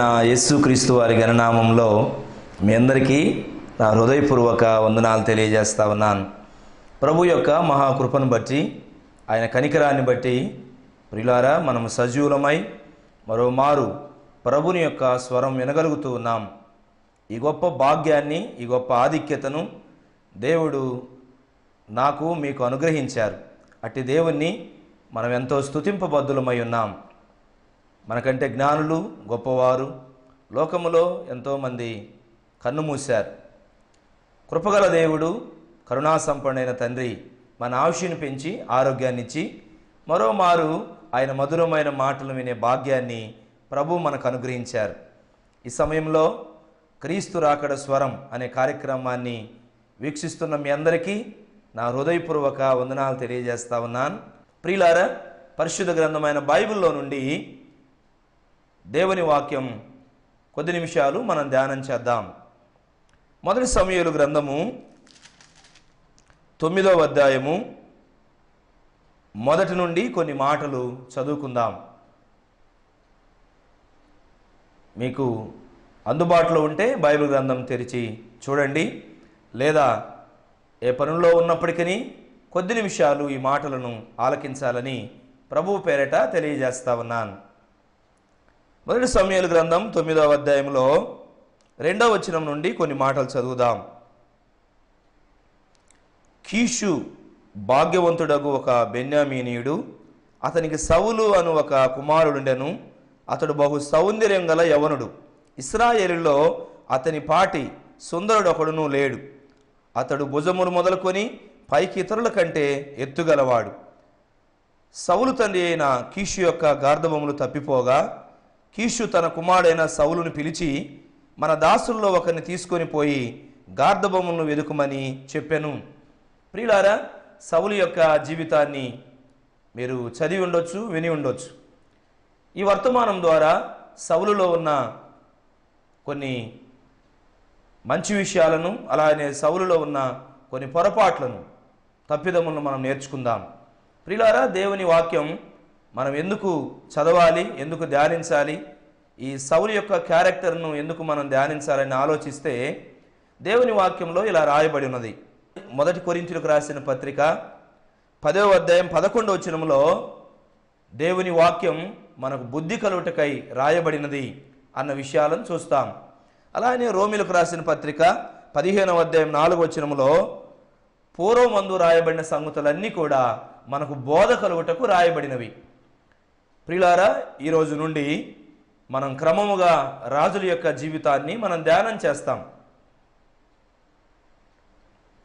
ప్రభువైన యేసుక్రీస్తు యేసు క్రీస్తు వారి గణనామంలో మీ అందరికీ నా హృదయపూర్వక వందనాలు తెలియజేస్తా ఉన్నాను. ప్రభు యొక్క మహాకృపను బట్టి ఆయన కనికరాన్ని బట్టి ప్రిలారా మనం సజీవులమై మరోమారు ప్రభుని యొక్క స్వరం వినగలుగుతూ ఉన్నాం. ఈ గొప్ప భాగ్యాన్ని ఈ గొప్ప ఆధిక్యతను దేవుడు నాకు మీకు అనుగ్రహించారు. అట్టి దేవుణ్ణి మనం ఎంతో స్తుతింపబద్ధులమై ఉన్నాం. మనకంటే జ్ఞానులు గొప్పవారు. లోకములో ఎంతోమంది కన్ను మూశారు. కృపగల దేవుడు కరుణాసంపన్నైన తండ్రి మన ఆయుష్ని పెంచి ఆరోగ్యాన్ని ఇచ్చి మరోమారు ఆయన మధురమైన మాటలు వినే భాగ్యాన్ని ప్రభు మనకు అనుగ్రహించారు. ఈ సమయంలో క్రీస్తు రాకడ స్వరం అనే కార్యక్రమాన్ని వీక్షిస్తున్న మీ అందరికీ నా హృదయపూర్వక వందనాలు తెలియజేస్తా ఉన్నాను. ప్రియులారా పరిశుద్ధ గ్రంథమైన బైబిల్లో నుండి దేవుని వాక్యం కొద్ది నిమిషాలు మనం ధ్యానం చేద్దాం. మొదటి సమయలు గ్రంథము తొమ్మిదవ అధ్యాయము మొదటి నుండి కొన్ని మాటలు చదువుకుందాం. మీకు అందుబాటులో ఉంటే బైబిల్ గ్రంథం తెరిచి చూడండి. లేదా ఏ పనుల్లో ఉన్నప్పటికీ కొద్ది నిమిషాలు ఈ మాటలను ఆలకించాలని ప్రభువు పేరట తెలియజేస్తా ఉన్నాను. మొదటి సమయాల గ్రంథం తొమ్మిదవ అధ్యాయంలో రెండవ వచనం నుండి కొన్ని మాటలు చదువుదాం. కీషు భాగ్యవంతుడగు ఒక బెన్యామీనీయుడు అతనికి సవులు అను ఒక కుమారుడుండెను. అతడు బహు సౌందర్యం గల యవనుడు. ఇస్రాయేలులో అతని పాటి సుందరుడు ఒకడును లేడు. అతడు భుజమును మొదలుకొని పైకి ఇతరుల కంటే ఎత్తుగలవాడు. సవులు తండ్రి అయిన కీషు యొక్క గార్ధవములు తప్పిపోగా కీషు తన కుమారుడైన సౌలును పిలిచి మన దాసుల్లో ఒకరిని తీసుకొని పోయి గార్ధబొమ్మలను వెదుకుమని చెప్పాను. ప్రియులారా సౌలు యొక్క జీవితాన్ని మీరు చదివి ఉండొచ్చు విని ఉండొచ్చు. ఈ వర్తమానం ద్వారా సౌలులో ఉన్న కొన్ని మంచి విషయాలను అలానే సౌలులో ఉన్న కొన్ని పొరపాట్లను తప్పిదములను మనం నేర్చుకుందాం. ప్రిలారా దేవుని వాక్యం మనం ఎందుకు చదవాలి ఎందుకు ధ్యానించాలి ఈ సౌలు యొక్క క్యారెక్టర్ను ఎందుకు మనం ధ్యానించాలని ఆలోచిస్తే దేవుని వాక్యంలో ఇలా రాయబడి ఉన్నది. మొదటి కొరించులకు రాసిన పత్రిక పదవ అధ్యాయం పదకొండవ వచనంలో దేవుని వాక్యం మనకు బుద్ధి కలుటకై రాయబడినది అన్న విషయాలను చూస్తాం. అలానే రోమిలకు రాసిన పత్రిక పదిహేనవ అధ్యాయం నాలుగవ వచనంలో పూర్వమందు రాయబడిన సంగతులన్నీ కూడా మనకు బోధ కలుగుటకు రాయబడినవి. ప్రియులారా ఈ రోజు నుండి మనం క్రమముగా రాజుల యొక్క జీవితాన్ని మనం ధ్యానం చేస్తాం.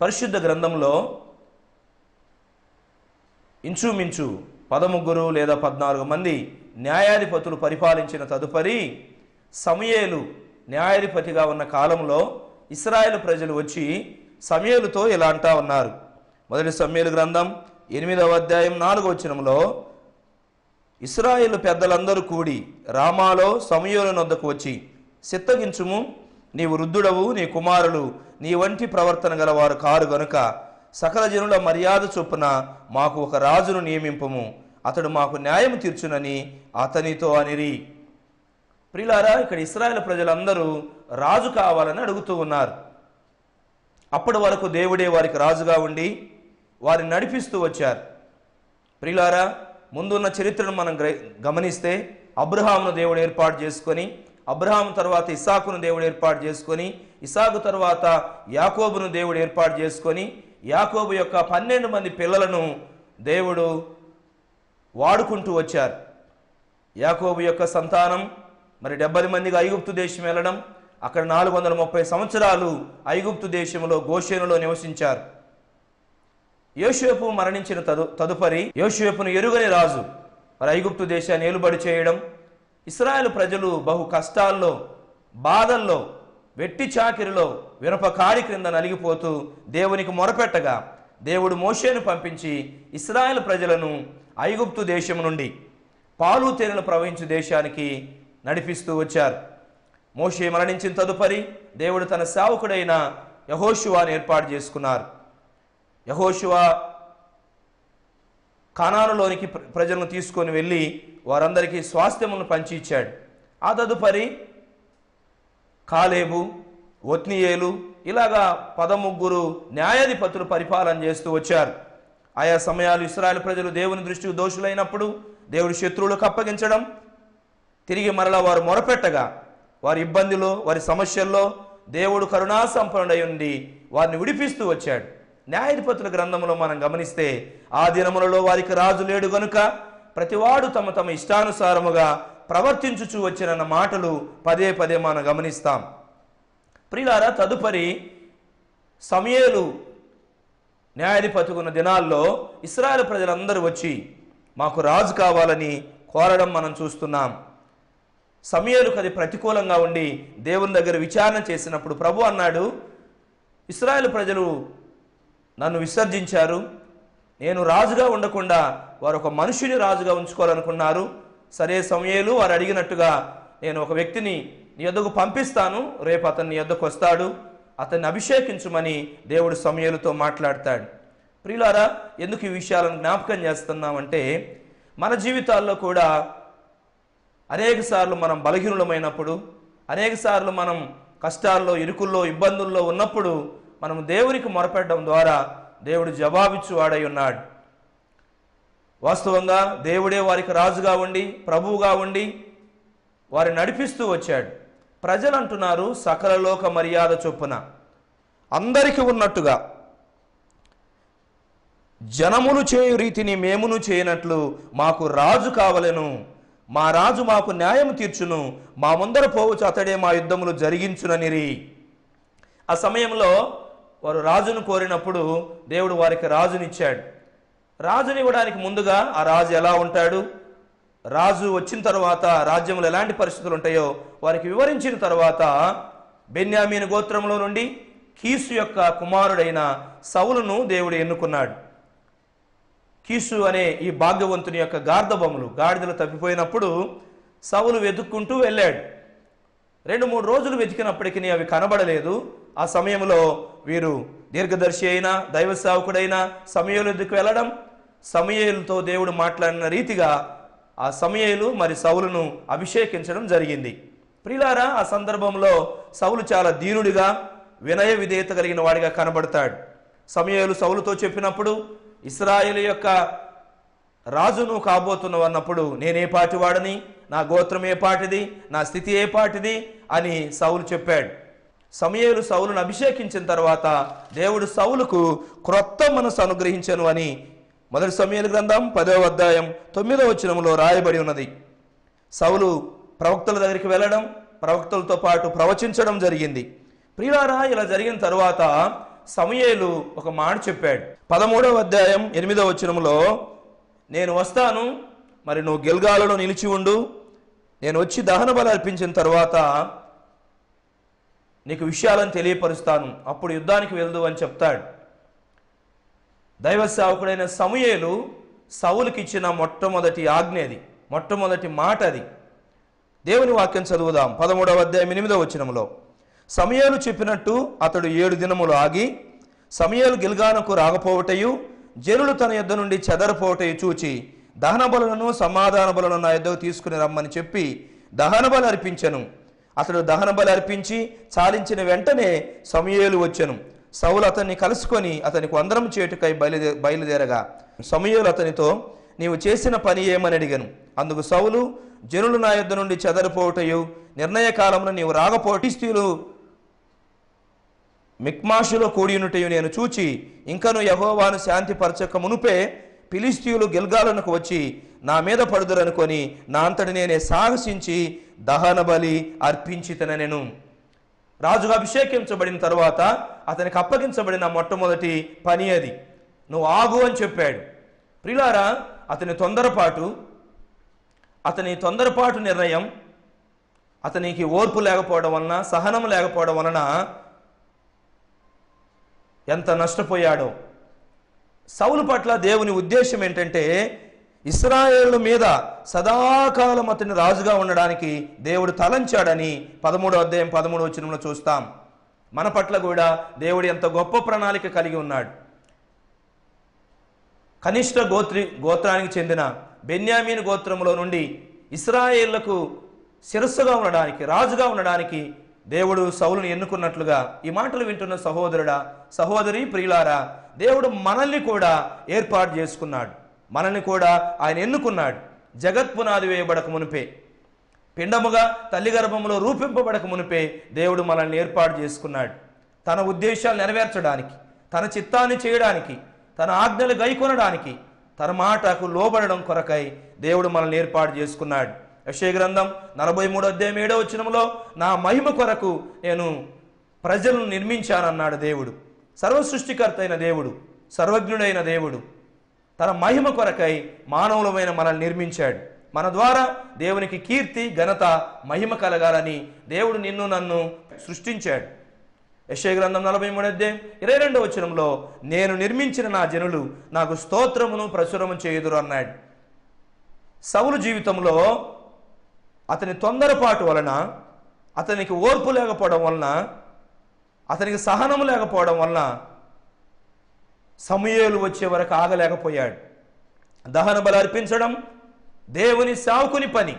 పరిశుద్ధ గ్రంథంలో ఇంచుమించు పదముగ్గురు లేదా పద్నాలుగు మంది న్యాయాధిపతులు పరిపాలించిన తదుపరి సమయేలు న్యాయాధిపతిగా ఉన్న కాలంలో ఇస్రాయేల్ ప్రజలు వచ్చి సమయేలుతో ఇలా అంటా ఉన్నారు. మొదటి సమయలు గ్రంథం ఎనిమిదవ అధ్యాయం నాలుగవ వచనంలో ఇస్రాయేల్ పెద్దలందరూ కూడి రామాలో సమయోలనొద్దకు వచ్చి సిత్తగించుము నీ వృద్ధుడవు నీ కుమారులు నీ వంటి ప్రవర్తన గలవారు కారు గనుక సకల జనుల మర్యాద చొప్పున మాకు ఒక రాజును నియమింపము. అతడు మాకు న్యాయం తీర్చునని అతనితో అనిరి. ప్రిలారా ఇక్కడ ఇస్రాయేల్ ప్రజలందరూ రాజు కావాలని అడుగుతూ ఉన్నారు. అప్పటి వరకు దేవుడే వారికి రాజుగా ఉండి వారిని నడిపిస్తూ వచ్చారు. ప్రిలారా ముందున్న చరిత్రను మనం గమనిస్తే అబ్రహామును దేవుడు ఏర్పాటు చేసుకొని అబ్రహాం తర్వాత ఇసాకును దేవుడు ఏర్పాటు చేసుకొని ఇసాకు తర్వాత యాకోబును దేవుడు ఏర్పాటు చేసుకొని యాకోబు యొక్క పన్నెండు మంది పిల్లలను దేవుడు వాడుకుంటూ వచ్చారు. యాకోబు యొక్క సంతానం మరి డెబ్బై మందిగా ఐగుప్తు దేశం వెళ్ళడం అక్కడ నాలుగు వందల ముప్పై సంవత్సరాలు ఐగుప్తు దేశంలో గోషేనులో నివసించారు. యోషేపు మరణించిన తదు తదుపరి యోషేపును ఎరుగని రాజు. మరి ఐగుప్తు దేశాన్ని ఏలుబడి చేయడం ఇస్రాయేల్ ప్రజలు బహు కష్టాల్లో బాధల్లో వెట్టి చాకిరిలో విరపకాడి క్రింద నలిగిపోతూ దేవునికి మొరపెట్టగా దేవుడు మోషేను పంపించి ఇస్రాయేల్ ప్రజలను ఐగుప్తు దేశం నుండి పాలు తేనెలు ప్రవహించు దేశానికి నడిపిస్తూ వచ్చారు. మోషే మరణించిన తదుపరి దేవుడు తన సేవకుడైన యహోషువాని ఏర్పాటు చేసుకున్నారు. యహోశివ కానానులోనికి ప్ర- ప్రజలను తీసుకొని వెళ్ళి వారందరికీ స్వాస్థ్యమును పంచి ఇచ్చాడు ఆ తదుపరి కాలేబు ఒత్నియేలు ఇలాగా పదముగ్గురు న్యాయాధిపతులు పరిపాలన చేస్తూ వచ్చారు. ఆయా సమయాలు ఇస్రాయల్ ప్రజలు దేవుని దృష్టికి దోషులైనప్పుడు దేవుడి శత్రువులకు అప్పగించడం తిరిగి మరలా వారు మొరపెట్టగా వారి ఇబ్బందిలో వారి సమస్యల్లో దేవుడు కరుణా సంపన్నుడై ఉండి వారిని విడిపిస్తూ వచ్చాడు. న్యాయాధిపతుల గ్రంథంలో మనం గమనిస్తే ఆ దినములలో వారికి రాజు లేడు గనుక ప్రతివాడు తమ తమ ఇష్టానుసారముగా ప్రవర్తించుచూ వచ్చినన్న మాటలు పదే పదే మనం గమనిస్తాం. ప్రియులారా తదుపరి సమయలు న్యాయాధిపతికున్న దినాల్లో ఇస్రాయల్ ప్రజలందరూ వచ్చి మాకు రాజు కావాలని కోరడం మనం చూస్తున్నాం. సమయాలకు అది ప్రతికూలంగా ఉండి దేవుని దగ్గర విచారణ చేసినప్పుడు ప్రభు అన్నాడు ఇస్రాయల్ ప్రజలు నన్ను విసర్జించారు. నేను రాజుగా ఉండకుండా వారు ఒక మనుషుని రాజుగా ఉంచుకోవాలనుకున్నారు. సరే సమయాలు వారు అడిగినట్టుగా నేను ఒక వ్యక్తిని నీ యొద్దకు పంపిస్తాను. రేపు అతను నీ యొద్దకు వస్తాడు. అతన్ని అభిషేకించమని దేవుడు సమయాలతో మాట్లాడతాడు. ప్రియులారా ఎందుకు ఈ విషయాలను జ్ఞాపకం చేస్తున్నామంటే మన జీవితాల్లో కూడా అనేక సార్లు మనం బలహీనులమైనప్పుడు అనేక సార్లు మనం కష్టాల్లో ఇరుకుల్లో ఇబ్బందుల్లో ఉన్నప్పుడు మనం దేవునికి మొరపెట్టడం ద్వారా దేవుడు జవాబిచ్చు వాడై ఉన్నాడు. వాస్తవంగా దేవుడే వారికి రాజుగా ఉండి ప్రభువుగా ఉండి వారిని నడిపిస్తూ వచ్చాడు. ప్రజలు అంటున్నారు సకలలోక మర్యాద చొప్పున. అందరికీ ఉన్నట్టుగా. జనములు చేయు రీతిని మేమును చేయనట్లు మాకు రాజు కావలెను. మా రాజు మాకు న్యాయం తీర్చును. మా ముందర పోవచ్చు అతడే మా యుద్ధములు జరిగించుననిరి. ఆ సమయంలో వారు రాజును కోరినప్పుడు దేవుడు వారికి రాజునిచ్చాడు. రాజుని ఇవ్వడానికి ముందుగా ఆ రాజు ఎలా ఉంటాడు? రాజు వచ్చిన తర్వాత రాజ్యంలో ఎలాంటి పరిస్థితులు ఉంటాయో వారికి వివరించిన తర్వాత బెన్యామీన్ గోత్రంలో నుండి కీసు యొక్క కుమారుడైన సౌలును దేవుడు ఎన్నుకున్నాడు. కీసు అనే ఈ భాగ్యవంతుని యొక్క గార్ధబొమ్మలు గాడిదలు తప్పిపోయినప్పుడు సవులు వెతుక్కుంటూ వెళ్ళాడు. రెండు మూడు రోజులు వెతికినప్పటికీ అవి కనబడలేదు. ఆ సమయంలో వీరు దీర్ఘదర్శి అయిన దైవ సేవకుడైనా సమయలు వెళ్ళడం సమయలతో దేవుడు మాట్లాడిన రీతిగా ఆ సమయలు మరి సౌలును అభిషేకించడం జరిగింది. ప్రిలారా ఆ సందర్భంలో సౌలు చాలా దీనుడిగా వినయ విధేయత కలిగిన వాడిగా కనబడతాడు. సమయలు సౌలుతో చెప్పినప్పుడు ఇస్రాయేల్ యొక్క రాజును కాబోతున్నావు అన్నప్పుడు నేనే పాటివాడని నా గోత్రం ఏ పాటిది నా స్థితి ఏ పాటిది? అని సౌలు చెప్పాడు. సమయలు సౌలును అభిషేకించిన తర్వాత దేవుడు సౌలుకు క్రొత్త మనసు అనుగ్రహించను అని మొదటి సమయలు గ్రంథం పదవ అధ్యాయం తొమ్మిదవ వచనంలో రాయబడి ఉన్నది. సౌలు ప్రవక్తల దగ్గరికి వెళ్ళడం ప్రవక్తలతో పాటు ప్రవచించడం జరిగింది. ప్రియారా ఇలా జరిగిన తర్వాత సమయేలు ఒక మాట చెప్పాడు. పదమూడవ అధ్యాయం ఎనిమిదవ వచనంలో నేను వస్తాను మరి నువ్వు గెల్గాలలో నిలిచి ఉండు. నేను వచ్చి దహన బలి అర్పించిన తర్వాత నీకు విషయాలను తెలియపరుస్తాను. అప్పుడు యుద్ధానికి వెళ్దు అని చెప్తాడు. దైవ సేవకుడైన సమయేలు సౌలుకి ఇచ్చిన మొట్టమొదటి ఆజ్ఞ అది. మొట్టమొదటి మాట అది. దేవుని వాక్యం చదువుదాం. పదమూడవ అధ్యాయం ఎనిమిదవ వచనంలో. సమయాలు చెప్పినట్టు అతడు ఏడు దినములు ఆగి సమయాలు గిల్గానకు రాకపోవటయు జనులు తన యుద్ధ నుండి చెదరపోవటయు చూచి దహన బలులను సమాధాన బలులను నా యుద్ధకు తీసుకుని రమ్మని చెప్పి దహన బలు అర్పించెను. అతడు దహన బలి అర్పించి చాలించిన వెంటనే సమయలు వచ్చెను. సౌలు అతన్ని కలుసుకొని అతనికి వందనం చేటుకై బయలుదే బయలుదేరగా సమయలు అతనితో నీవు చేసిన పని ఏమని అడిగాను? అందుకు సౌలు జనులు నా యుద్ధ నుండి చెదరిపోవటయు నిర్ణయ కాలంలో నీవు రాకపోటీస్తీయులు మిక్మాషులో కూడియునుటయు నేను చూచి ఇంకను యహోవాను శాంతిపరచక మునుపే ఫిలిస్తీయులు గిల్గాలనకు వచ్చి నా మీద పడుదురనుకొని నా అంతటి నేనే సాహసించి దహన బలి అర్పించితన నేను రాజుగా అభిషేకించబడిన తర్వాత అతనికి అప్పగించబడిన మొట్టమొదటి పని అది. నువ్వు ఆగు అని చెప్పాడు. ప్రిలారా అతని తొందరపాటు అతని తొందరపాటు నిర్ణయం అతనికి ఓర్పు లేకపోవడం వలన సహనం లేకపోవడం వలన ఎంత నష్టపోయాడో. సౌలు పట్ల దేవుని ఉద్దేశం ఏంటంటే ఇస్రాయేళ్ళ మీద సదాకాలం అతని రాజుగా ఉండడానికి దేవుడు తలంచాడని పదమూడో అధ్యాయం పదమూడు వచనంలో చూస్తాం. మన పట్ల కూడా దేవుడు ఎంత గొప్ప ప్రణాళిక కలిగి ఉన్నాడు. కనిష్ట గోత్రి గోత్రానికి చెందిన బెన్యామీన్ గోత్రంలో నుండి ఇస్రాయేళ్ళకు శిరస్సుగా ఉండడానికి రాజుగా ఉండడానికి దేవుడు సౌలును ఎన్నుకున్నట్లుగా ఈ మాటలు వింటున్న సహోదరుడా సహోదరి ప్రియులారా దేవుడు మనల్ని కూడా ఏర్పాటు చేసుకున్నాడు. మనల్ని కూడా ఆయన ఎన్నుకున్నాడు. జగత్పునాది వేయబడక మునిపే పిండముగా తల్లి గర్భంలో రూపింపబడక మునిపే దేవుడు మనల్ని ఏర్పాటు చేసుకున్నాడు. తన ఉద్దేశాలు నెరవేర్చడానికి తన చిత్తాన్ని చేయడానికి తన ఆజ్ఞలు గైకొనడానికి తన మాటకు లోబడడం కొరకై దేవుడు మనల్ని ఏర్పాటు చేసుకున్నాడు. యశయ గ్రంథం నలభై మూడు అధ్యాయం ఏడో వచ్చినంలో నా మహిమ కొరకు నేను ప్రజలను నిర్మించానన్నాడు దేవుడు. సర్వ సృష్టికర్త అయిన దేవుడు సర్వజ్ఞుడైన దేవుడు. తన మహిమ కొరకై మానవులమైన మనల్ని నిర్మించాడు. మన ద్వారా దేవునికి కీర్తి ఘనత మహిమ కలగాలని దేవుడు నిన్ను నన్ను సృష్టించాడు. యశయ గ్రంథం నలభై మూడు అధ్యాయం ఇరవై రెండవ వచనంలో నేను నిర్మించిన నా జనులు నాకు స్తోత్రమును ప్రచురము చేయుదురు అన్నాడు. సవులు జీవితంలో అతని తొందరపాటు వలన అతనికి ఓర్పు లేకపోవడం వలన అతనికి సహనం లేకపోవడం వలన సమయాలు వచ్చే వరకు ఆగలేకపోయాడు. దహన బలి అర్పించడం దేవుని సేవకుని పని.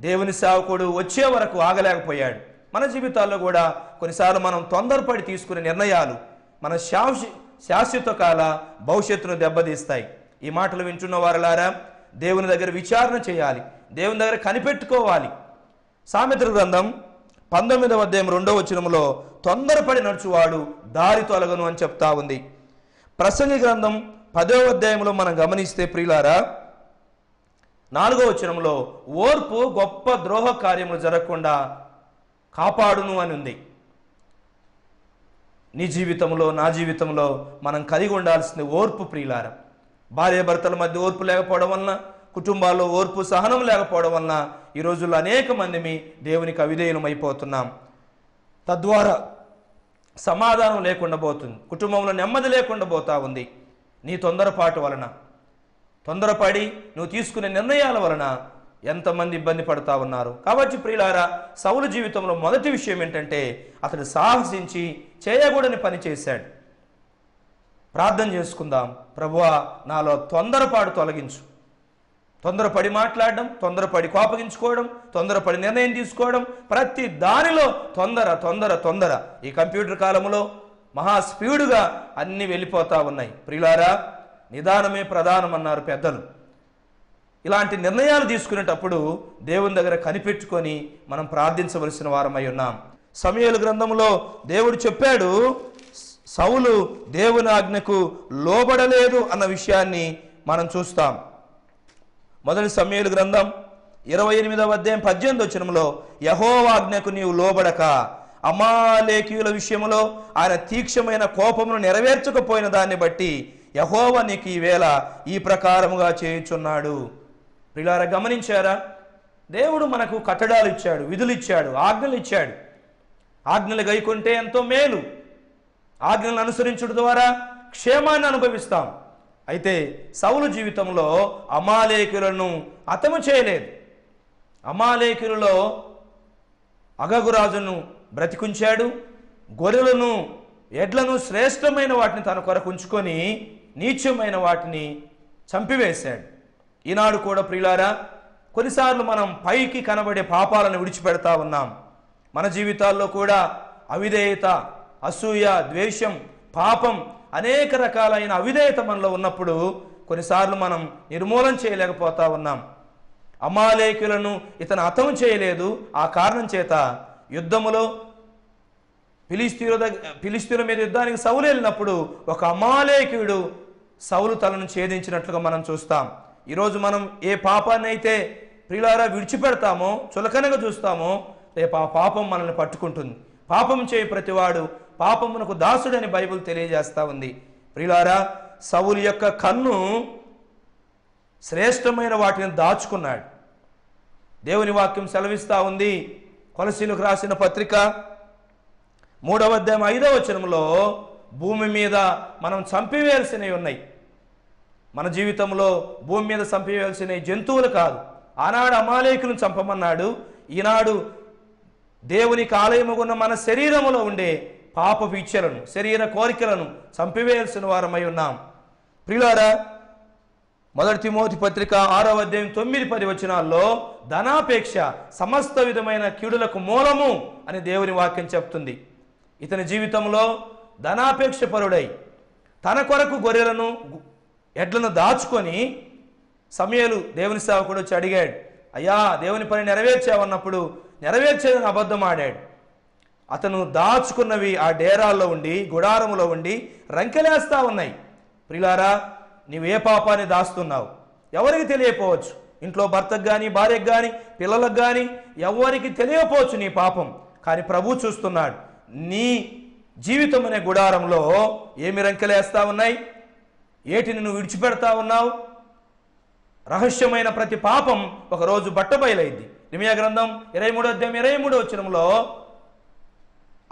దేవుని సేవకుడు వచ్చే వరకు ఆగలేకపోయాడు. మన జీవితాల్లో కూడా కొన్నిసార్లు మనం తొందరపడి తీసుకునే నిర్ణయాలు మన శాశ్వత కాల భవిష్యత్తును దెబ్బతీస్తాయి. ఈ మాటలు వింటున్న వారలారా దేవుని దగ్గర విచారణ చేయాలి. దేవుని దగ్గర కనిపెట్టుకోవాలి. సామెతల గ్రంథం పంతొమ్మిదవ అధ్యాయం రెండవ వచనంలో తొందరపడి నడుచువాడు దారి తొలగను అని చెప్తా ఉంది. ప్రసంగి గ్రంథం పదవ అధ్యాయంలో మనం గమనిస్తే ప్రియులారా నాలుగో వచనంలో ఓర్పు గొప్ప ద్రోహ కార్యములు జరగకుండా కాపాడును అని ఉంది. నీ జీవితంలో నా జీవితంలో మనం కలిగి ఉండాల్సింది ఓర్పు ప్రియులారా. భార్యాభర్తల మధ్య ఓర్పు లేకపోవడం వలన కుటుంబాల్లో ఓర్పు సహనం లేకపోవడం వలన ఈ రోజుల్లో అనేక మందిమి దేవునికి అవిధేయులమైపోతున్నాం తద్వారా సమాధానం లేకుండా పోతుంది. కుటుంబంలో నెమ్మది లేకుండా పోతా ఉంది. నీ తొందరపాటు వలన తొందరపడి నువ్వు తీసుకునే నిర్ణయాల వలన ఎంతమంది ఇబ్బంది పడతా ఉన్నారు. కాబట్టి ప్రియులారా సౌలు జీవితంలో మొదటి విషయం ఏంటంటే అతడు సాహసించి చేయకూడని పని చేశాడు. ప్రార్థన చేసుకుందాం. ప్రభువా నాలో తొందరపాటు తొలగించు. తొందరపడి మాట్లాడడం తొందరపడి కోపగించుకోవడం తొందరపడి నిర్ణయం తీసుకోవడం ప్రతి దానిలో తొందర తొందర తొందర ఈ కంప్యూటర్ కాలంలో మహా స్పీడుగా అన్నీ వెళ్ళిపోతా ఉన్నాయి. ప్రియులారా నిదానమే ప్రధానం అన్నారు పెద్దలు. ఇలాంటి నిర్ణయాలు తీసుకునేటప్పుడు దేవుని దగ్గర కనిపెట్టుకొని మనం ప్రార్థించవలసిన వారమై ఉన్నాం. సమయలు గ్రంథంలో దేవుడు చెప్పాడు సౌలు దేవుని ఆజ్ఞకు లోబడలేదు అన్న విషయాన్ని మనం చూస్తాం. మొదటి సమయలు గ్రంథం ఇరవై ఎనిమిదవ అధ్యాయం పద్దెనిమిది వచ్చినంలో యహోవాజ్ఞకు నీవు లోబడక అమాలేకీయుల విషయంలో ఆయన తీక్షమైన కోపమును నెరవేర్చకపోయిన దాన్ని బట్టి యహోవ నీకు ఈవేళ ఈ ప్రకారముగా చేయుచున్నాడు. ప్రిలారా గమనించారా? దేవుడు మనకు కట్టడాలు ఇచ్చాడు విధులు ఇచ్చాడు ఆజ్ఞలు ఇచ్చాడు. ఆజ్ఞలు గైకుంటే ఎంతో మేలు. ఆజ్ఞలను అనుసరించడం ద్వారా క్షేమాన్ని అనుభవిస్తాం. అయితే సౌలు జీవితంలో అమాలేకులను అతము చేయలేదు. అమాలేకులలో అగగురాజును బ్రతికుంచాడు గొర్రెలను ఎడ్లను శ్రేష్టమైన వాటిని తన కొరకు ఉంచుకొని నీచమైన వాటిని చంపివేశాడు. ఈనాడు కూడా ప్రియులారా కొన్నిసార్లు మనం పైకి కనబడే పాపాలను విడిచిపెడతా ఉన్నాం. మన జీవితాల్లో కూడా అవిధేయత అసూయ ద్వేషం పాపం అనేక రకాలైన అవిధేయత మనలో ఉన్నప్పుడు కొన్నిసార్లు మనం నిర్మూలన చేయలేకపోతా ఉన్నాం. అమాలేకులను ఇతను అతం చేయలేదు. ఆ కారణం చేత యుద్ధములో పిలిస్తీరు దగ్గర మీద యుద్ధానికి సౌలు వెళ్ళినప్పుడు ఒక అమాలేకుడు సౌలు తలను ఛేదించినట్లుగా మనం చూస్తాం. ఈరోజు మనం ఏ పాపాన్ని అయితే ప్రియులారా విడిచిపెడతామో చులకనగా చూస్తామో రేపు ఆ పాపం మనల్ని పట్టుకుంటుంది. పాపం చేయి ప్రతివాడు పాపమునకు దాసుడని బైబిల్ తెలియజేస్తా ఉంది. ప్రియులారా సౌలు యొక్క కన్ను శ్రేష్టమైన వాటిని దాచుకున్నాడు. దేవుని వాక్యం సెలవిస్తూ ఉంది. కొలసీలకు రాసిన పత్రిక మూడవ అధ్యాయం ఐదవ వచనంలో భూమి మీద మనం చంపివేయాల్సినవి ఉన్నాయి. మన జీవితంలో భూమి మీద చంపివేయాల్సిన జంతువులు కాదు. ఆనాడు అమాలేకులను చంపమన్నాడు. ఈనాడు దేవునికి ఆలయముగున్న మన శరీరములో ఉండే పాప ఇచ్చలను శరీర కోరికలను చంపివేయాల్సిన వారమై ఉన్నాం. ప్రియులారా మొదటి తిమోతి పత్రిక ఆరవ అధ్యాయం తొమ్మిది పది వచనాల్లో ధనాపేక్ష సమస్త విధమైన కీడులకు మూలము అని దేవుని వాక్యం చెప్తుంది. ఇతని జీవితంలో ధనాపేక్ష పరుడై తన కొరకు గొర్రెలను ఎడ్లను దాచుకొని సమయాలు దేవుని సేవకుడు వచ్చి అడిగాడు అయ్యా దేవుని పని నెరవేర్చావన్నప్పుడు నెరవేర్చేదని అబద్ధం ఆడాడు. అతను దాచుకున్నవి ఆ డేరాల్లో ఉండి గుడారములో ఉండి రంకెలేస్తా ఉన్నాయి. ప్రిలారా నీవు ఏ పాపాన్ని దాస్తున్నావు? ఎవరికి తెలియపోవచ్చు? ఇంట్లో భర్తకు కానీ భార్యకు కానీ పిల్లలకు కానీ ఎవరికి తెలియపోవచ్చు నీ పాపం? కానీ ప్రభు చూస్తున్నాడు నీ జీవితం అనే గుడారంలో ఏమి రంకెలేస్తా ఉన్నాయి? ఏటిని నువ్వు విడిచిపెడతా ఉన్నావు? రహస్యమైన ప్రతి పాపం ఒకరోజు బట్టబయలైంది నిమియా గ్రంథం ఇరవై మూడో అధ్యాయం ఇరవై మూడో వచ్చినంలో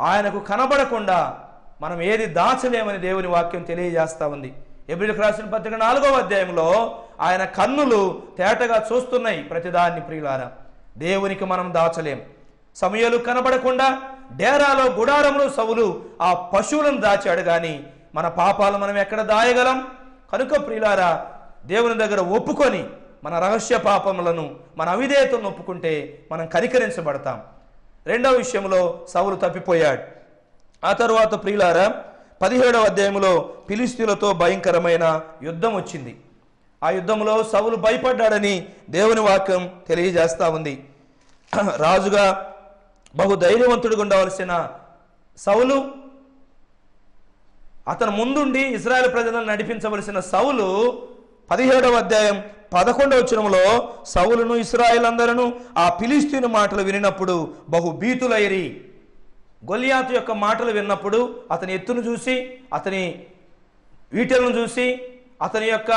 ఆయనకు కనబడకుండా మనం ఏది దాచలేమని దేవుని వాక్యం తెలియజేస్తా ఉంది. ఎబ్రిల్కి రాసిన పత్రిక నాలుగవ అధ్యాయంలో ఆయన కన్నులు తేటగా చూస్తున్నాయి ప్రతిదాన్ని ప్రియులారా. దేవునికి మనం దాచలేం. సమయాలు కనబడకుండా డేరాలో గుడారంలో సవులు ఆ పశువులను దాచాడు కానీ మన పాపాలు మనం ఎక్కడ దాయగలం? కనుక ప్రియులారా దేవుని దగ్గర ఒప్పుకొని మన రహస్య పాపములను మన అవిధేయతను ఒప్పుకుంటే మనం కనికరించబడతాం. రెండవ విషయంలో సౌలు తప్పిపోయాడు. ఆ తర్వాత ప్రియులారా పదిహేడవ అధ్యాయంలో పిలిస్తీలతో భయంకరమైన యుద్ధం వచ్చింది. ఆ యుద్ధంలో సౌలు భయపడ్డాడని దేవుని వాక్యం తెలియజేస్తా ఉంది. రాజుగా బహు ధైర్యవంతుడిగా ఉండవలసిన సౌలు అతను ముందుండి ఇస్రాయల్ ప్రజలను నడిపించవలసిన సౌలు పదిహేడవ అధ్యాయం పదకొండవ వచనంలో సౌలును ఇస్రాయేల్ అందరూ ఆ పిలిస్తీను మాటలు వినినప్పుడు బహు భీతులైరి గొలియాతు యొక్క మాటలు విన్నప్పుడు అతని ఎత్తును చూసి అతని వీటలను చూసి అతని యొక్క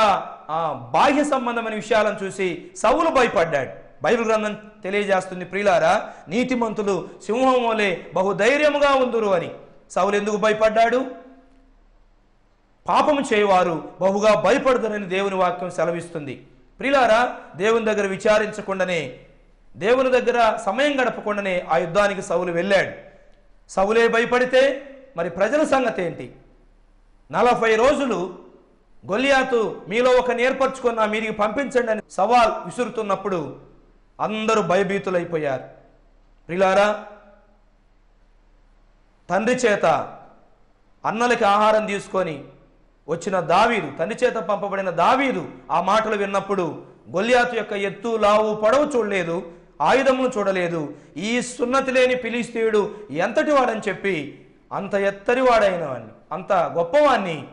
బాహ్య సంబంధమైన విషయాలను చూసి సౌలు భయపడ్డాడు. బైబిల్ గ్రంథం తెలియజేస్తుంది ప్రియులారా నీతిమంతులు సింహం వలె బహు ధైర్యముగా ఉందురు అని. సౌలు ఎందుకు భయపడ్డాడు? పాపము చేయవారు బహుగా భయపడతారని దేవుని వాక్యం సెలవిస్తుంది. ప్రిలారా దేవుని దగ్గర విచారించకుండానే దేవుని దగ్గర సమయం గడపకుండానే ఆ యుద్ధానికి సౌలు వెళ్ళాడు. సౌలే భయపడితే మరి ప్రజల సంగతి ఏంటి? నలభై రోజులు గొలియాతు మీలో ఒక నేర్పరచుకున్న మీరికి పంపించండి అని సవాల్ విసురుతున్నప్పుడు అందరూ భయభీతులైపోయారు. ప్రిలారా తండ్రి చేత అన్నలకి ఆహారం తీసుకొని వచ్చిన దావీదు తండ్రి చేత పంపబడిన దావీదు ఆ మాటలు విన్నప్పుడు గొల్యాతు యొక్క ఎత్తు లావు పొడవు చూడలేదు ఆయుధమును చూడలేదు. ఈ సున్నతి లేని పిలిస్తీయుడు ఎంతటి వాడని చెప్పి అంత ఎత్తరి వాడైన వాడిని అంత గొప్పవాణ్ణి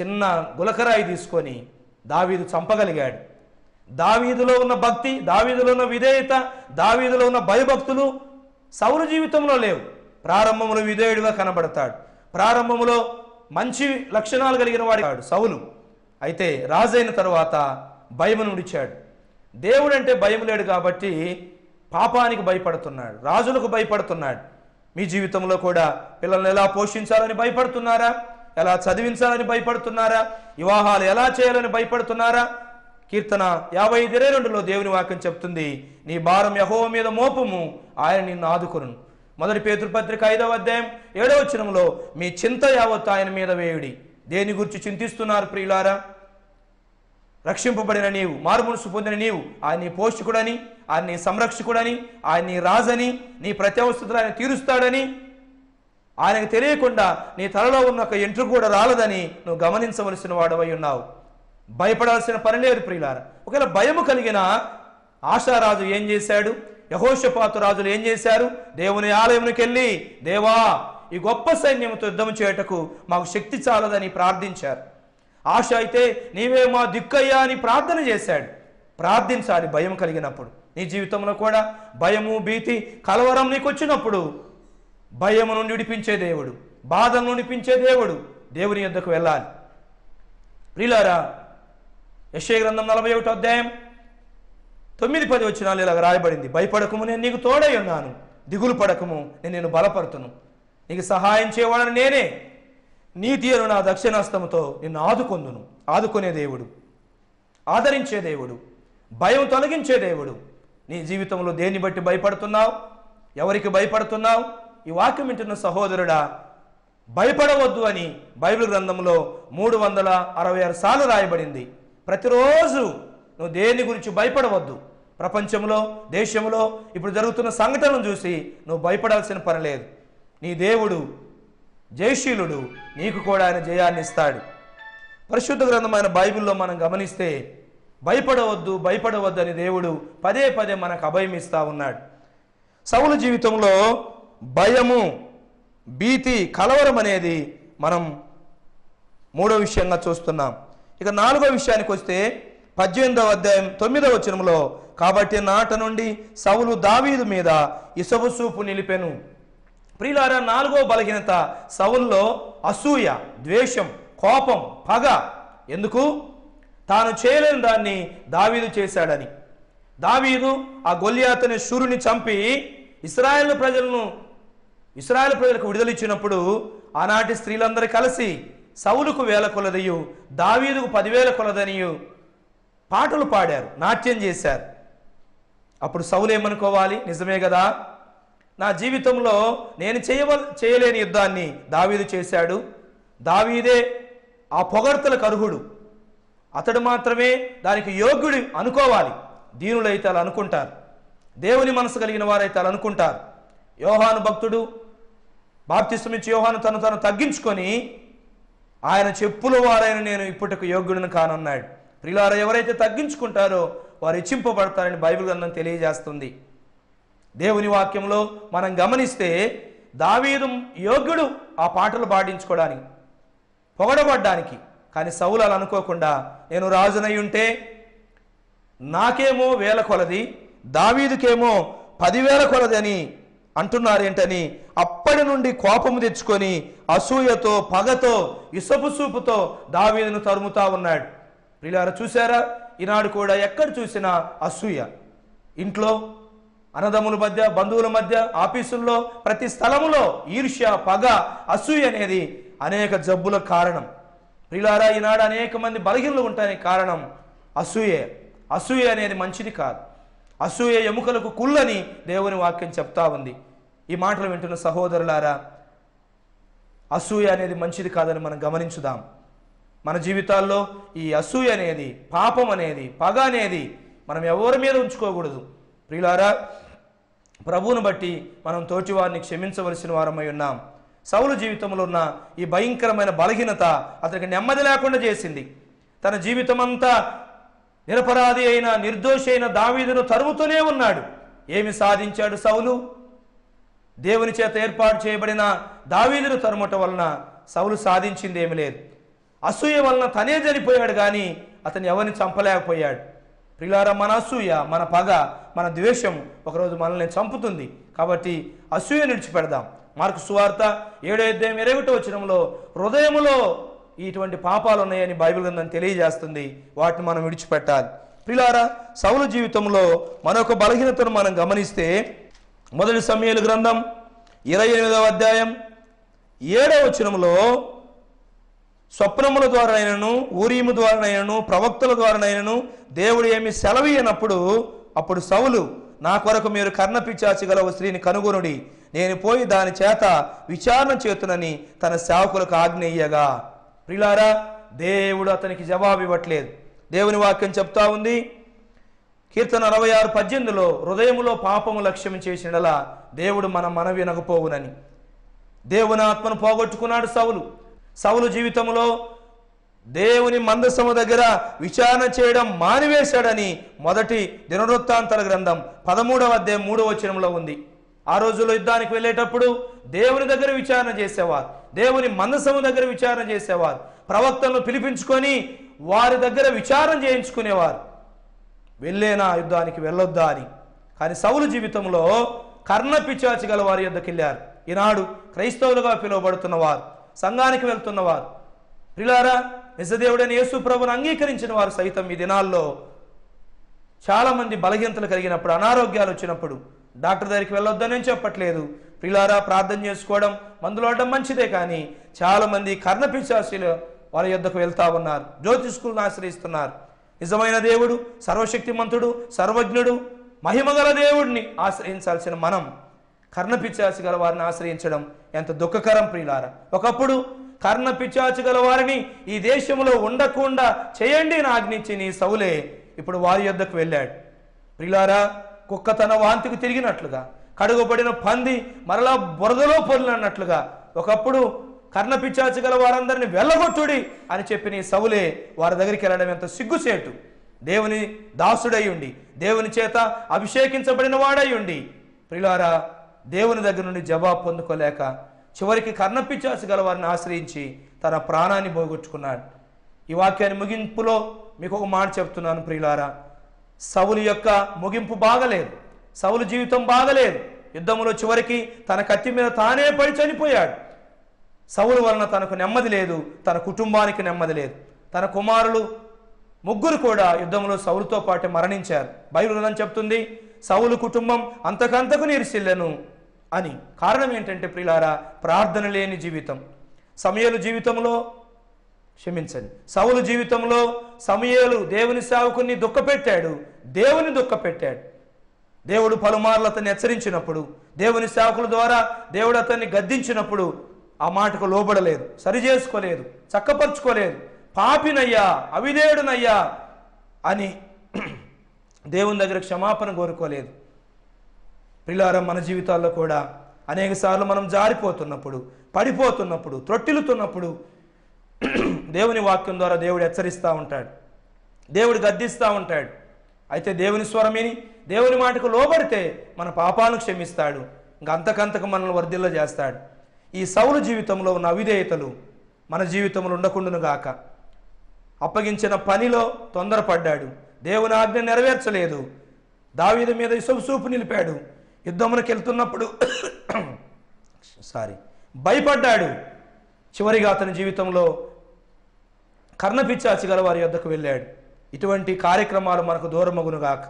చిన్న గులకరాయి తీసుకొని దావీదు చంపగలిగాడు. దావీదులో ఉన్న భక్తి దావీదులో ఉన్న విధేయత దావీదులో ఉన్న భయభక్తులు సౌర జీవితంలో లేవు. ప్రారంభంలో విధేయుడిగా కనబడతాడు. ప్రారంభంలో మంచి లక్షణాలు కలిగిన వాడు సౌలు. అయితే రాజైన తర్వాత భయమును నుడిచాడు దేవుడు అంటే భయం లేడు కాబట్టి పాపానికి భయపడుతున్నాడు రాజులకు భయపడుతున్నాడు. మీ జీవితంలో కూడా పిల్లల్ని ఎలా పోషించాలని భయపడుతున్నారా? ఎలా చదివించాలని భయపడుతున్నారా? వివాహాలు ఎలా చేయాలని భయపడుతున్నారా? కీర్తన యాభై ఐదు ఇరవై రెండులో దేవుని వాక్యం చెప్తుంది నీ భారం యహోవ మీద మోపము ఆయన నిన్ను ఆదుకును మొదటి పేతృపత్రిక ఐదవ అధ్యాయం ఏడవ వచనంలో మీ చింత యావత్ ఆయన మీద వేయుడి. దేని గురించి చింతిస్తున్నారు ప్రియులారా? రక్షింపబడిన నీవు మారుమనసు పొందిన నీవు ఆయన నీ పోషకుడని ఆయన నీ సంరక్షకుడని ఆయన నీ రాజని నీ ప్రత్యవస్థలు ఆయన తీరుస్తాడని ఆయనకు తెలియకుండా నీ తలలో ఉన్న ఒక ఎంట్రు కూడా రాలదని నువ్వు గమనించవలసిన వాడవై ఉన్నావు. భయపడాల్సిన పని లేదు ప్రియులారా. ఒకవేళ భయము కలిగిన ఆశారాజు ఏం చేశాడు? యహోషపాతు రాజులు ఏం చేశారు? దేవుని ఆలయంలోకి వెళ్ళి దేవా ఈ గొప్ప సైన్యంతో యుద్ధం చేయుటకు మాకు శక్తి చాలదని ప్రార్థించారు. ఆశ అయితే నీవే మా దిక్కయ్యా అని ప్రార్థన చేశాడు. ప్రార్థించాలి భయం కలిగినప్పుడు. నీ జీవితంలో కూడా భయము భీతి కలవరం నీకు వచ్చినప్పుడు భయము నుండి విడిపించే దేవుడు బాధను విడిపించే దేవుడు దేవుని యొద్దకు వెళ్ళాలి. ప్రిలారా యశ్వ గ్రంథం నలభై ఒకటో అధ్యాయం తొమ్మిది పది వచ్చినాలు ఇలాగ రాయబడింది. భయపడకము నేను నీకు తోడై ఉన్నాను. దిగులు పడకము నేను నేను బలపడుతును నీకు సహాయం చేయవాడని నేనే. నీతి అను నా దక్షిణాస్తముతో నిన్ను ఆదుకొందును. ఆదుకునే దేవుడు. ఆదరించే దేవుడు. భయం తొలగించే దేవుడు. నీ జీవితంలో దేన్ని బట్టి భయపడుతున్నావు? ఎవరికి భయపడుతున్నావు? ఈ వాక్యం వింటున్న సహోదరుడా భయపడవద్దు అని బైబిల్ గ్రంథంలో మూడు వందల అరవై ఆరు సార్లు రాయబడింది. ప్రతిరోజు నువ్వు దేని గురించి భయపడవద్దు. ప్రపంచంలో దేశంలో ఇప్పుడు జరుగుతున్న సంఘటనలు చూసి నువ్వు భయపడాల్సిన పని లేదు. నీ దేవుడు జయశీలుడు నీకు కూడా ఆయన జయాన్ని ఇస్తాడు. పరిశుద్ధ గ్రంథమైన బైబిల్లో మనం గమనిస్తే భయపడవద్దు భయపడవద్దు అని దేవుడు పదే పదే మనకు అభయం ఇస్తా ఉన్నాడు. సౌలు జీవితంలో భయము భీతి కలవరం అనేది మనం మూడో విషయంగా చూస్తున్నాం. ఇక నాలుగో విషయానికి వస్తే పద్దెనిమిదవ అధ్యాయం తొమ్మిదవ వచనంలో కాబట్టి నాట నుండి సౌలు దావీదు మీద ఇసపు చూపు నిలిపెను. ప్రియులారా నాలుగో బలహీనత సౌల్లో అసూయ ద్వేషం కోపం పగ. ఎందుకు? తాను చేయలేని దాన్ని దావీదు చేశాడని. దావీదు ఆ గొల్లియాతని శూరుని చంపి ఇస్రాయేల్ ప్రజలను ఇస్రాయేల్ ప్రజలకు విడుదలిచ్చినప్పుడు ఆనాటి స్త్రీలందరూ కలిసి సౌలుకు వేల కొలదయు దావీదుకు పదివేల కొలదనియు పాటలు పాడారు నాట్యం చేశారు. అప్పుడు సౌలు ఏమనుకోవాలి? నిజమే కదా? నా జీవితంలో నేను చేయవల్ చేయలేని యుద్ధాన్ని దావీదు చేశాడు. దావీదే ఆ పొగడ్తలకు అర్హుడు. అతడు మాత్రమే దానికి యోగ్యుడు అనుకోవాలి. దీనులైతే అలా అనుకుంటారు. దేవుని మనసు కలిగిన వారైతే అలా అనుకుంటారు. యోహాను భక్తుడు బాప్తిస్తమిచ్చి యోహాను తను తను తగ్గించుకొని ఆయన చెప్పుల వారైన నేను ఇప్పటికి యోగ్యుడిని కానన్నాడు. ప్రిలార ఎవరైతే తగ్గించుకుంటారో వారు హెచ్చింపబడతారని బైబిల్ గ్రంథం తెలియజేస్తుంది. దేవుని వాక్యంలో మనం గమనిస్తే దావీదు యోగ్యుడు ఆ పాటలు పాడించుకోవడానికి పొగడబడ్డానికి. కానీ సౌలు అలా అనుకోకుండా నేను రాజునై ఉంటే నాకేమో వేల కొలది దావీదుకేమో పదివేల కొలది అని అంటున్నారేంటని అప్పటి నుండి కోపము తెచ్చుకొని అసూయతో పగతో ఇసపు సూపుతో దావీదును తరుముతా ఉన్నాడు. ప్రియులారా చూసారా ఈనాడు కూడా ఎక్కడ చూసినా అసూయ. ఇంట్లో అన్నదమ్ముల మధ్య బంధువుల మధ్య ఆఫీసుల్లో ప్రతి స్థలములో ఈర్ష్య పగ అసూయ అనేది అనేక జబ్బుల కారణం. ప్రియులారా ఈనాడు అనేక మంది బలహీనలు ఉంటానికి కారణం అసూయే. అసూయ అనేది మంచిది కాదు. అసూయ ఎముకలకు కుళ్ళని దేవుని వాక్యం చెప్తా ఉంది. ఈ మాటలు వింటున్న సహోదరులారా అసూయ అనేది మంచిది కాదని మనం గమనించుదాం. మన జీవితాల్లో ఈ అసూయ అనేది పాపం అనేది పగ అనేది మనం ఎవరి మీద ఉంచుకోకూడదు. ప్రియులారా ప్రభువును బట్టి మనం తోటివారిని క్షమించవలసిన వారమై ఉన్నాం. సౌలు జీవితంలో ఉన్న ఈ భయంకరమైన బలహీనత అతనికి నెమ్మది లేకుండా చేసింది. తన జీవితం అంతా నిరపరాధి అయిన నిర్దోషి అయిన దావీదును తరుముతూనే ఉన్నాడు. ఏమి సాధించాడు సౌలు? దేవుని చేత ఏర్పాటు చేయబడిన దావీదును తరుమటం వలన సౌలు సాధించింది ఏమి లేదు. అసూయ వలన తనే చనిపోయాడు కానీ అతను ఎవరిని చంపలేకపోయాడు. ప్రిలారా మన అసూయ మన పగ మన ద్వేషం ఒకరోజు మనల్ని చంపుతుంది. కాబట్టి అసూయ నిడిచిపెడదాం మార్కు సువార్త ఏడో అధ్యాయం ఇరవై ఒకటో వచనంలో హృదయములో ఇటువంటి పాపాలు ఉన్నాయని బైబిల్ గ్రంథం తెలియజేస్తుంది. వాటిని మనం విడిచిపెట్టాలి. ప్రిలారా సౌలు జీవితంలో మరొక బలహీనతను మనం గమనిస్తే మొదటి సమయాల గ్రంథం ఇరవై ఎనిమిదవ అధ్యాయం ఏడవ వచనంలో స్వప్నముల ద్వారానైనను ఊరీము ద్వారానైనను ప్రవక్తల ద్వారానైనను దేవుడు ఏమి సెలవీయనప్పుడు అప్పుడు సౌలు నా కొరకు మీరు కర్ణపిచ్చాచి గల ఓ స్త్రీని కనుగొనుడి. నేను పోయి దాని చేత విచారణ చేతునని తన సేవకులకు ఆజ్ఞ ఇయ్యగా. ప్రిలారా దేవుడు అతనికి జవాబు ఇవ్వట్లేదు. దేవుని వాక్యం చెప్తా ఉంది. కీర్తన అరవై ఆరు పద్దెనిమిదిలో హృదయములో పాపము లక్ష్యం చేసినలా దేవుడు మన మనవి వినకపోవునని దేవుని ఆత్మను పోగొట్టుకున్నాడు సౌలు. సౌలు జీవితంలో దేవుని మందసము దగ్గర విచారణ చేయడం మానివేశాడని మొదటి దినవృత్తాంతర గ్రంథం పదమూడవ అధ్యాయం మూడవ వచనంలో ఉంది. ఆ రోజుల్లో యుద్ధానికి వెళ్ళేటప్పుడు దేవుని దగ్గర విచారణ చేసేవారు. దేవుని మందసము దగ్గర విచారణ చేసేవారు. ప్రవక్తలను పిలిపించుకొని వారి దగ్గర విచారణ చేయించుకునేవారు. వెళ్ళేనా యుద్ధానికి వెళ్ళొద్దా అని. కానీ సౌలు జీవితంలో కర్ణ పిచాచి గల వారి యుద్ధకి వెళ్ళారు ఈనాడు క్రైస్తవులుగా పిలువబడుతున్న వారు. సంఘానికి వెళ్తున్నవారు. ప్రిలారా నిజదేవుడైన యేసు ప్రభుని అంగీకరించిన వారు సైతం ఈ దినాల్లో చాలామంది బలహీనతలు కలిగినప్పుడు అనారోగ్యాలు వచ్చినప్పుడు డాక్టర్ దగ్గరికి వెళ్ళొద్దని నేను చెప్పట్లేదు. ప్రిలారా ప్రార్థన చేసుకోవడం మందులాడడం మంచిదే కానీ చాలామంది కర్ణపిశాసులు వాళ్ళ యొద్దకు వెళ్తా ఉన్నారు. జ్యోతిష్కులను ఆశ్రయిస్తున్నారు. నిజమైన దేవుడు సర్వశక్తిమంతుడు సర్వజ్ఞుడు మహిమగల దేవుడిని ఆశ్రయించాల్సిన మనం కర్ణపిచ్చాసి గల వారిని ఆశ్రయించడం ఎంత దుఃఖకరం ప్రియులారా. ఒకప్పుడు కర్ణ పిచ్చాచి గల వారిని ఈ దేశంలో ఉండకుండా చేయండి అని ఆజ్ఞించి నీ సౌలే ఇప్పుడు వారి యొద్దకు వెళ్ళాడు. ప్రిలారా కుక్క తన వాంతికి తిరిగినట్లుగా కడుగుబడిన పంది మరలా బురదలో పొరినట్లుగా ఒకప్పుడు కర్ణ పిచ్చాచి గల వారందరిని వెళ్ళగొట్టుడి అని చెప్పి నీ సవులే వారి దగ్గరికి వెళ్ళడం ఎంత సిగ్గుసేటు దేవుని దాసుడై ఉండి దేవుని చేత అభిషేకించబడిన వాడై ఉండి ప్రిలారా దేవుని దగ్గర నుండి జవాబు పొందుకోలేక చివరికి కర్ణపిచ్చాసి గల వారిని ఆశ్రయించి తన ప్రాణాన్ని పోగొట్టుకున్నాడు. ఈ వాక్యాన్ని ముగింపులో మీకు ఒక మాట చెప్తున్నాను ప్రియులారా. సవులు యొక్క ముగింపు బాగలేదు. సవులు జీవితం బాగలేదు. యుద్ధంలో చివరికి తన కత్తి మీద తానే పడి చనిపోయాడు. సవులు వలన తనకు నెమ్మది లేదు. తన కుటుంబానికి నెమ్మది లేదు. తన కుమారులు ముగ్గురు కూడా యుద్ధంలో సౌలుతో పాటు మరణించారు. బైబిల్ చెప్తుంది సౌలు కుటుంబం అంతకంతకు నీరుసిల్లెను అని. కారణం ఏంటంటే ప్రిలారా ప్రార్థన లేని జీవితం. సమయలు జీవితంలో క్షమించండి. సౌలు జీవితంలో సమయలు దేవుని సేవకుని దుఃఖపెట్టాడు. దేవుని దుఃఖపెట్టాడు. దేవుడు పలుమార్లు అతన్ని హెచ్చరించినప్పుడు దేవుని సేవకుల ద్వారా దేవుడు అతన్ని గద్దించినప్పుడు ఆ మాటకు లోబడలేదు సరి చేసుకోలేదు చక్కపరుచుకోలేదు. పాపినయ్యా అవిధేయుడునయ్యా అని దేవుని దగ్గర క్షమాపణ కోరుకోలేదు. ప్రిలారం మన జీవితాల్లో కూడా అనేక సార్లు మనం జారిపోతున్నప్పుడు పడిపోతున్నప్పుడు త్రొట్టిల్లుతున్నప్పుడు దేవుని వాక్యం ద్వారా దేవుడు హెచ్చరిస్తూ ఉంటాడు. దేవుడు గద్దిస్తూ ఉంటాడు. అయితే దేవుని స్వరమిని దేవుని మాటకు లోబడితే మన పాపాలను క్షమిస్తాడు. ఇంక అంతకంతకు మనల్ని వర్ధిల్ల చేస్తాడు. ఈ సౌలు జీవితంలో ఉన్న అవిధేయతలు మన జీవితంలో ఉండకుండును గాక. అప్పగించిన పనిలో తొందరపడ్డాడు. దేవుని ఆజ్ఞ నెరవేర్చలేదు. దావీద మీద ఇసుపు నిలిపాడు. యుద్ధమునకు వెళ్తున్నప్పుడు సారీ భయపడ్డాడు. చివరిగా అతని జీవితంలో కర్ణపిచ్చాచి గల వారి యొద్దకు వెళ్ళాడు. ఇటువంటి కార్యక్రమాలు మనకు దూరమగునుగాక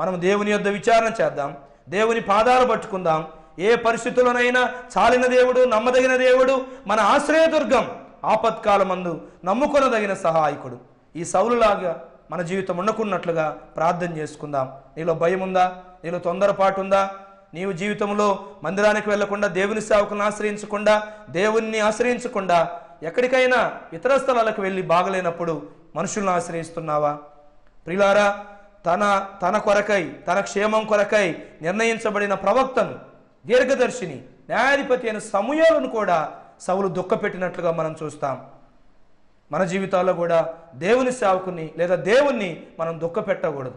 మనం దేవుని యొద్ద విచారణ చేద్దాం దేవుని పాదాలు పట్టుకుందాం. ఏ పరిస్థితుల్లోనైనా చాలిన దేవుడు నమ్మదగిన దేవుడు మన ఆశ్రయదుర్గం ఆపత్కాలమందు నమ్ముకొనదగిన సహాయకుడు. ఈ సౌలులాగా మన జీవితం ఉండకున్నట్లుగా ప్రార్థన చేసుకుందాం. నీలో భయం ఉందా నీలో తొందరపాటు ఉందా నీవు జీవితంలో మందిరానికి వెళ్ళకుండా దేవుని సేవకులను ఆశ్రయించకుండా దేవుణ్ణి ఆశ్రయించకుండా ఎక్కడికైనా ఇతర స్థలాలకు వెళ్ళి బాగలేనప్పుడు మనుషులను ఆశ్రయిస్తున్నావా? ప్రిలారా తన తన కొరకై తన క్షేమం కొరకై నిర్ణయించబడిన ప్రవక్తను దీర్ఘదర్శిని న్యాయాధిపతి అయిన సమూహాలను కూడా సవులు దుఃఖపెట్టినట్లుగా మనం చూస్తాం. మన జీవితాల్లో కూడా దేవుని సేవకుని లేదా దేవుణ్ణి మనం దుఃఖపెట్టకూడదు.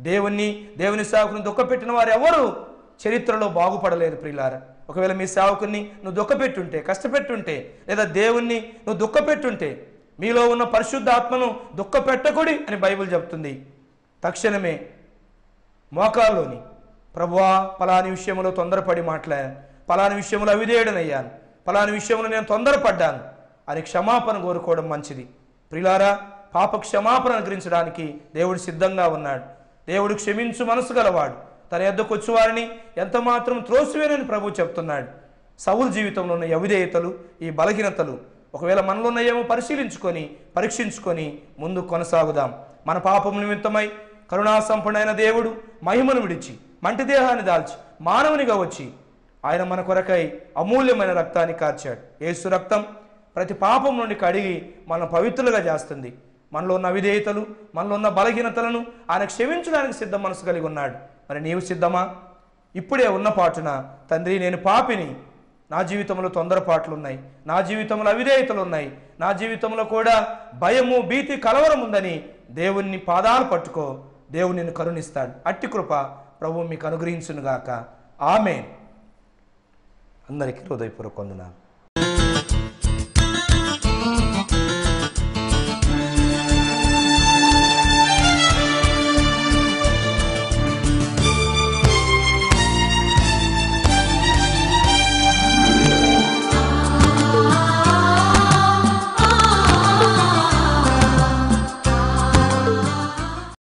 దేవుణ్ణి దేవుని సేవకుని దుఃఖపెట్టిన వారు ఎవరు చరిత్రలో బాగుపడలేదు ప్రియులార. ఒకవేళ మీ సేవకుని నువ్వు దుఃఖపెట్టుంటే కష్టపెట్టుంటే లేదా దేవుణ్ణి నువ్వు దుఃఖపెట్టుంటే మీలో ఉన్న పరిశుద్ధాత్మను దుఃఖపెట్టకుడి అని బైబిల్ చెప్తుంది. తక్షణమే మోకాల్లోని ప్రభువా పలాని విషయంలో తొందరపడి మాట్లాడాను పలాని విషయంలో అవిధేయుడనయ్యాను పలాని విషయంలో నేను తొందరపడ్డాను అని క్షమాపణ కోరుకోవడం మంచిది. ప్రిలారా పాప క్షమాపణ అనుగ్రహించడానికి దేవుడు సిద్ధంగా ఉన్నాడు. దేవుడు క్షమించు మనసు గలవాడు. తన ఎద్దకు వచ్చి వారిని ఎంత మాత్రం త్రోసివేనని ప్రభు చెప్తున్నాడు. సౌలు జీవితంలో ఉన్న అవిధేయతలు ఈ బలహీనతలు ఒకవేళ మనలో ఉన్నాయేమో పరిశీలించుకొని పరీక్షించుకొని ముందు కొనసాగుదాం. మన పాపం నిమిత్తమై కరుణాసంపన్నైన దేవుడు మహిమను విడిచి మంటి దేహాన్ని దాల్చి మానవునిగా వచ్చి ఆయన మన కొరకై అమూల్యమైన రక్తాన్ని కార్చాడు. ఏసు రక్తం ప్రతి పాపం నుండి కడిగి మనం పవిత్రులుగా చేస్తుంది. మనలో ఉన్న అవిధేయతలు మనలో ఉన్న బలహీనతలను ఆయన క్షమించడానికి సిద్ధ మనసు కలిగి ఉన్నాడు. మరి నీవు సిద్ధమా? ఇప్పుడే ఉన్న పాటున తండ్రి నేను పాపిని. నా జీవితంలో తొందరపాట్లు ఉన్నాయి నా జీవితంలో అవిధేయతలు ఉన్నాయి నా జీవితంలో కూడా భయము భీతి కలవరం ఉందని దేవుణ్ణి పాదాలు పట్టుకో. దేవుడు నిన్ను కరుణిస్తాడు. అట్టి కృప ప్రభు మీకు అనుగ్రహించునుగాక. ఆమె అందరికీ హృదయపూర్వక వందనాలు.